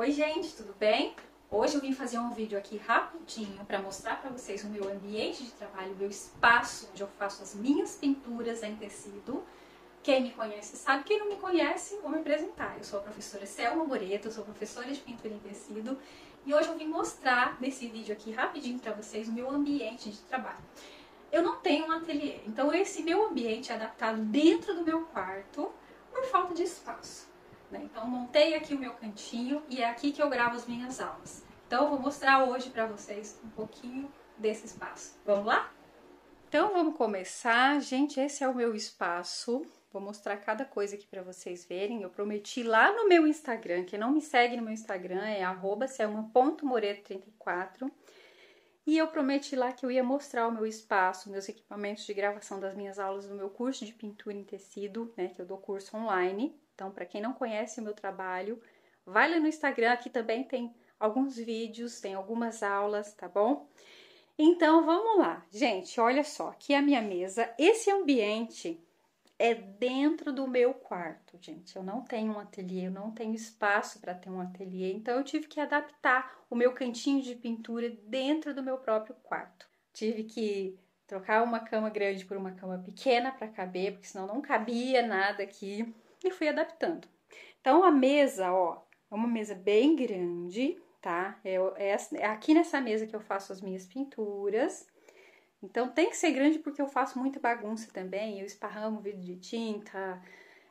Oi gente, tudo bem? Hoje eu vim fazer um vídeo aqui rapidinho para mostrar para vocês o meu ambiente de trabalho, o meu espaço onde eu faço as minhas pinturas em tecido. Quem me conhece sabe, quem não me conhece, vou me apresentar. Eu sou a professora Selma Moreto, sou professora de pintura em tecido e hoje eu vim mostrar nesse vídeo aqui rapidinho para vocês o meu ambiente de trabalho. Eu não tenho um ateliê, então esse meu ambiente é adaptado dentro do meu quarto por falta de espaço. Né? Então montei aqui o meu cantinho e é aqui que eu gravo as minhas aulas. Então vou mostrar hoje para vocês um pouquinho desse espaço. Vamos lá? Então vamos começar. Gente, esse é o meu espaço. Vou mostrar cada coisa aqui para vocês verem. Eu prometi lá no meu Instagram, quem não me segue no meu Instagram é selma.moreto34. E eu prometi lá que eu ia mostrar o meu espaço, meus equipamentos de gravação das minhas aulas do meu curso de pintura em tecido, né, que eu dou curso online. Então, para quem não conhece o meu trabalho, vai lá no Instagram, aqui também tem alguns vídeos, tem algumas aulas, tá bom? Então, vamos lá. Gente, olha só, aqui é a minha mesa. Esse ambiente é dentro do meu quarto, gente. Eu não tenho um ateliê, eu não tenho espaço para ter um ateliê, então eu tive que adaptar o meu cantinho de pintura dentro do meu próprio quarto. Tive que trocar uma cama grande por uma cama pequena para caber, porque senão não cabia nada aqui e fui adaptando. Então, a mesa, ó, é uma mesa bem grande, tá? É, é, é aqui nessa mesa que eu faço as minhas pinturas. Então, tem que ser grande porque eu faço muita bagunça também, eu esparramo vidro de tinta,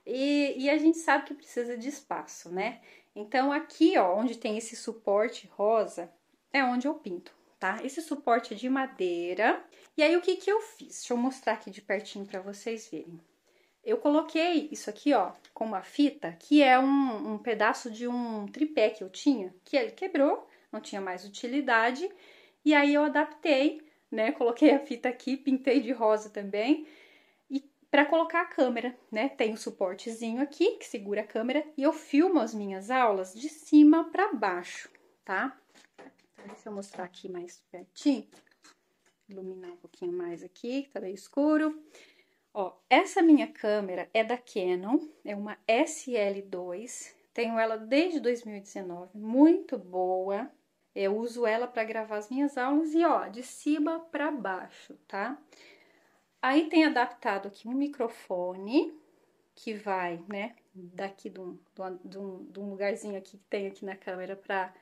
e, e, a gente sabe que precisa de espaço, né? Então, aqui, ó, onde tem esse suporte rosa, é onde eu pinto, tá? Esse suporte é de madeira. E aí, o que que eu fiz? Deixa eu mostrar aqui de pertinho para vocês verem. Eu coloquei isso aqui, ó, com uma fita, que é um, um pedaço de um tripé que eu tinha, que ele quebrou, não tinha mais utilidade, e aí eu adaptei, né, coloquei a fita aqui, pintei de rosa também, e para colocar a câmera, né, tem um suportezinho aqui, que segura a câmera, e eu filmo as minhas aulas de cima para baixo, tá? Deixa eu mostrar aqui mais pertinho, iluminar um pouquinho mais aqui, tá bem escuro. Ó, essa minha câmera é da Canon, é uma SL2, tenho ela desde 2019, muito boa. Eu uso ela para gravar as minhas aulas e ó, de cima para baixo, tá? Aí tem adaptado aqui um microfone que vai, né, daqui de um, de um, de um lugarzinho aqui que tem aqui na câmera para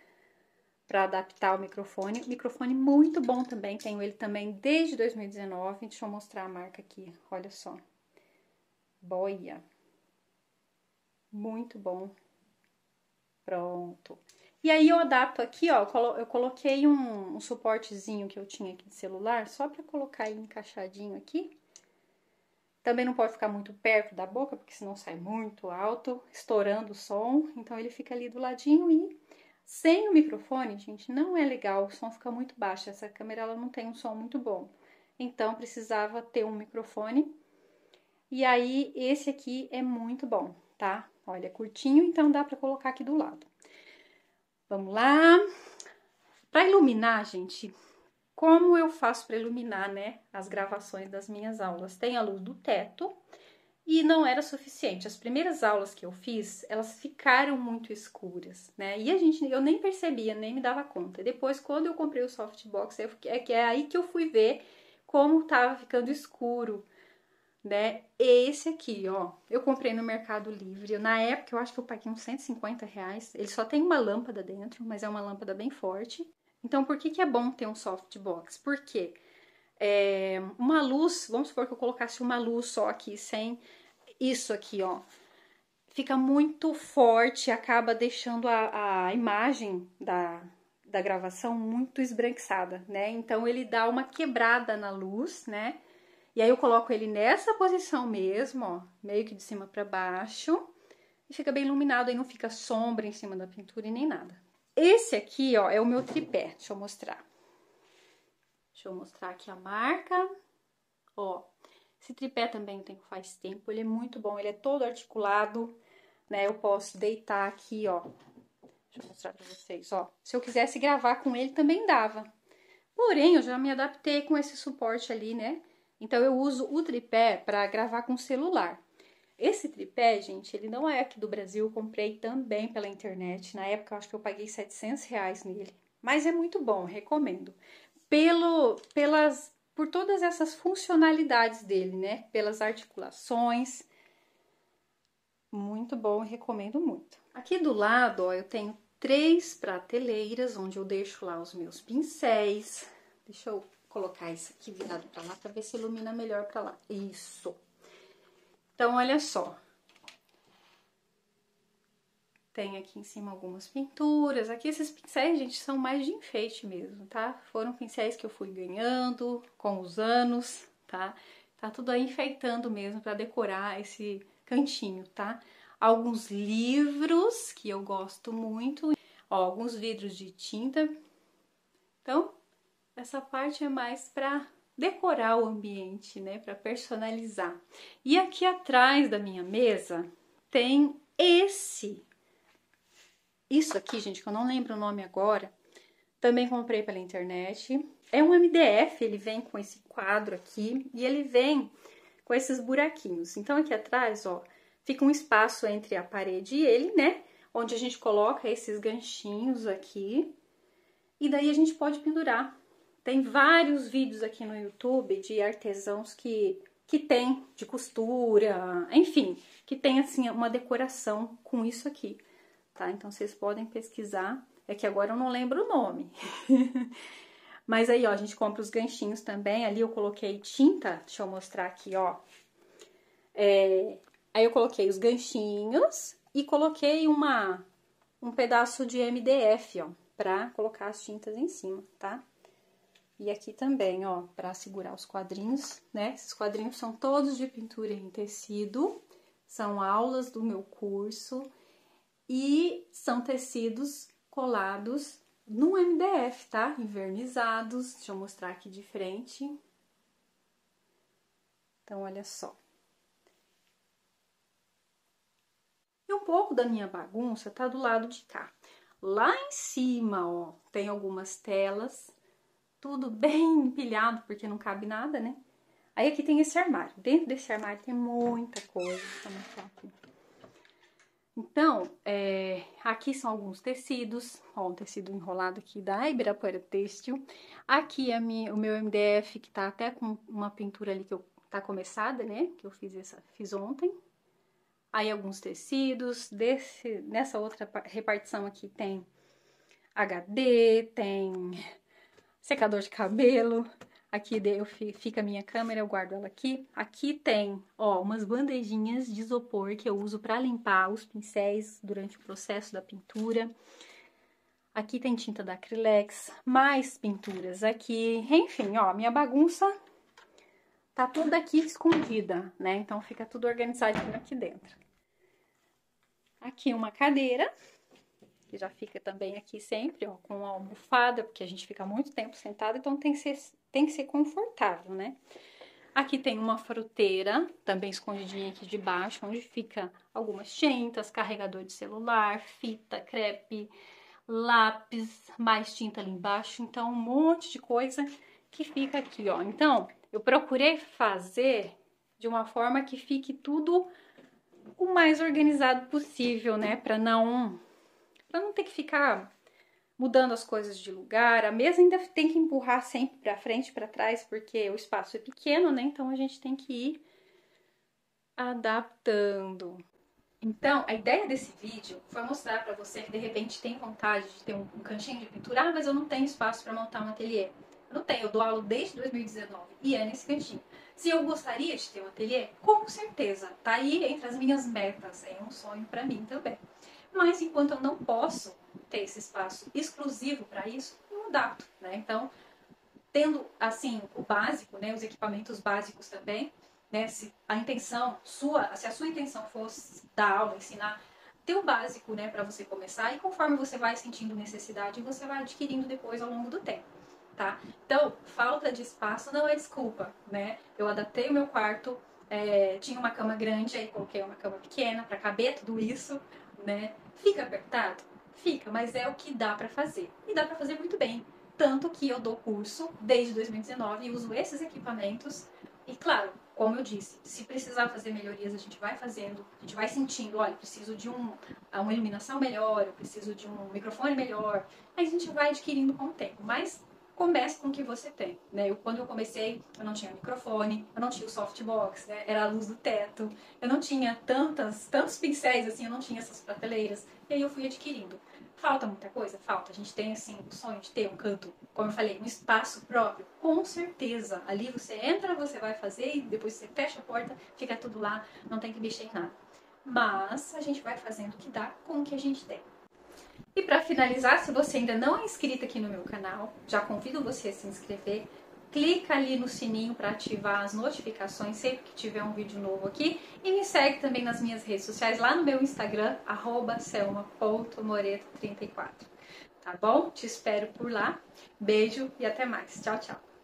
para adaptar o microfone. Microfone muito bom também, tenho ele também desde 2019. Deixa eu mostrar a marca aqui, olha só. Boia. Muito bom. Pronto. E aí eu adapto aqui, ó, eu coloquei um, um suportezinho que eu tinha aqui de celular, só para colocar ele encaixadinho aqui. Também não pode ficar muito perto da boca, porque senão sai muito alto, estourando o som. Então ele fica ali do ladinho e sem o microfone, gente, não é legal, o som fica muito baixo. Essa câmera ela não tem um som muito bom. Então precisava ter um microfone. E aí esse aqui é muito bom, tá? Olha, curtinho, então dá para colocar aqui do lado. Vamos lá. Para iluminar, gente, como eu faço para iluminar, né, as gravações das minhas aulas? Tem a luz do teto e não era suficiente. As primeiras aulas que eu fiz, elas ficaram muito escuras, né? E a gente, eu nem percebia, nem me dava conta. Depois, quando eu comprei o softbox, é que é aí que eu fui ver como tava ficando escuro, né? Esse aqui, ó, eu comprei no Mercado Livre. Na época, eu acho que eu paguei uns 150 reais. Ele só tem uma lâmpada dentro, mas é uma lâmpada bem forte. Então, por que, que é bom ter um softbox? Porque é, uma luz, vamos supor que eu colocasse uma luz só aqui, sem isso aqui, ó, fica muito forte, acaba deixando a, a imagem da, da gravação muito esbranquiçada, né? Então ele dá uma quebrada na luz, né? E aí eu coloco ele nessa posição mesmo, ó, meio que de cima para baixo, e fica bem iluminado, aí não fica sombra em cima da pintura e nem nada. Esse aqui, ó, é o meu tripé, deixa eu mostrar. Deixa eu mostrar aqui a marca, ó. Esse tripé também eu tenho faz tempo, ele é muito bom, ele é todo articulado, né? Eu posso deitar aqui, ó. Deixa eu mostrar pra vocês, ó. Se eu quisesse gravar com ele, também dava. Porém, eu já me adaptei com esse suporte ali, né? Então, eu uso o tripé para gravar com celular. Esse tripé, gente, ele não é aqui do Brasil, eu comprei também pela internet. Na época, eu acho que eu paguei 700 reais nele. Mas é muito bom, recomendo. Pelo, pelas, por todas essas funcionalidades dele, né? Pelas articulações. Muito bom, recomendo muito. Aqui do lado, ó, eu tenho três prateleiras onde eu deixo lá os meus pincéis. Deixa eu colocar isso aqui virado para lá para ver se ilumina melhor para lá. Isso. Então, olha só. Tem aqui em cima algumas pinturas. Aqui esses pincéis, gente, são mais de enfeite mesmo, tá? Foram pincéis que eu fui ganhando com os anos, tá? Tá tudo aí enfeitando mesmo para decorar esse cantinho, tá? Alguns livros que eu gosto muito, ó, alguns vidros de tinta. Então, essa parte é mais para decorar o ambiente, né, para personalizar. E aqui atrás da minha mesa tem esse. Isso aqui, gente, que eu não lembro o nome agora, também comprei pela internet. É um MDF, ele vem com esse quadro aqui e ele vem com esses buraquinhos. Então aqui atrás, ó, fica um espaço entre a parede e ele, né? Onde a gente coloca esses ganchinhos aqui. E daí a gente pode pendurar tem vários vídeos aqui no YouTube de artesãos que, que tem de costura, enfim, que tem assim uma decoração com isso aqui, tá? Então vocês podem pesquisar. É que agora eu não lembro o nome. Mas aí, ó, a gente compra os ganchinhos também. Ali eu coloquei tinta, deixa eu mostrar aqui, ó. É, aí eu coloquei os ganchinhos e coloquei uma, um pedaço de MDF, ó, pra colocar as tintas em cima, tá? E aqui também, ó, para segurar os quadrinhos, né? Esses quadrinhos são todos de pintura em tecido, são aulas do meu curso e são tecidos colados no MDF, tá? Invernizados. Deixa eu mostrar aqui de frente. Então, olha só. E um pouco da minha bagunça tá do lado de cá. Lá em cima, ó, tem algumas telas tudo bem empilhado, porque não cabe nada, né? Aí aqui tem esse armário. Dentro desse armário tem muita coisa. Vou mostrar aqui. Então, é, aqui são alguns tecidos. Ó, um tecido enrolado aqui da Ibirapuera Têxtil. Aqui é minha, o meu MDF, que tá até com uma pintura ali que eu, tá começada, né? Que eu fiz, essa, fiz ontem. Aí alguns tecidos. Desse, nessa outra repartição aqui tem HD, tem secador de cabelo. Aqui eu, fica a minha câmera, eu guardo ela aqui. Aqui tem, ó, umas bandejinhas de isopor que eu uso para limpar os pincéis durante o processo da pintura. Aqui tem tinta da Acrylex, mais pinturas aqui. Enfim, ó, minha bagunça tá tudo aqui escondida, né? Então fica tudo organizadinho aqui dentro. Aqui uma cadeira que já fica também aqui sempre, ó, com a almofada, porque a gente fica muito tempo sentado, então tem que ser, tem que ser confortável, né? Aqui tem uma fruteira, também escondidinha aqui de baixo, onde fica algumas tintas, carregador de celular, fita, crepe, lápis, mais tinta ali embaixo, então um monte de coisa que fica aqui, ó. Então, eu procurei fazer de uma forma que fique tudo o mais organizado possível, né, para não para não ter que ficar mudando as coisas de lugar. A mesa ainda tem que empurrar sempre para frente, para trás, porque o espaço é pequeno, né? Então a gente tem que ir adaptando. Então, a ideia desse vídeo foi mostrar para você que de repente tem vontade de ter um, cantinho de pintura, ah, mas eu não tenho espaço para montar um ateliê. Eu não tenho, eu dou aula desde 2019 e é nesse cantinho. Se eu gostaria de ter um ateliê, com certeza, tá aí entre as minhas metas, é um sonho para mim também. Mas enquanto eu não posso ter esse espaço exclusivo para isso, eu adapto, né? Então, tendo assim o básico, né, os equipamentos básicos também, né, se a intenção sua, se a sua intenção fosse dar aula, ensinar, ter o básico, né, para você começar e conforme você vai sentindo necessidade, você vai adquirindo depois ao longo do tempo, tá? Então, falta de espaço não é desculpa, né? Eu adaptei o meu quarto, é, tinha uma cama grande, aí coloquei uma cama pequena para caber tudo isso, né? Fica apertado? Fica, mas é o que dá para fazer. E dá para fazer muito bem. Tanto que eu dou curso desde 2019 e uso esses equipamentos. E claro, como eu disse, se precisar fazer melhorias, a gente vai fazendo, a gente vai sentindo, olha, preciso de um, uma iluminação melhor, eu preciso de um microfone melhor. Aí a gente vai adquirindo com o tempo. Mas comece com o que você tem, né? Eu, quando eu comecei, eu não tinha microfone, eu não tinha o softbox, né? Era a luz do teto, eu não tinha tantas, tantos pincéis assim, eu não tinha essas prateleiras. E aí eu fui adquirindo. Falta muita coisa? Falta. A gente tem, assim, o sonho de ter um canto, como eu falei, um espaço próprio. Com certeza. Ali você entra, você vai fazer e depois você fecha a porta, fica tudo lá, não tem que mexer em nada. Mas a gente vai fazendo o que dá com o que a gente tem. E para finalizar, se você ainda não é inscrito aqui no meu canal, já convido você a se inscrever clica ali no sininho para ativar as notificações sempre que tiver um vídeo novo aqui e me segue também nas minhas redes sociais lá no meu Instagram selma.moreto34. Tá bom? Te espero por lá. Beijo e até mais. Tchau, tchau.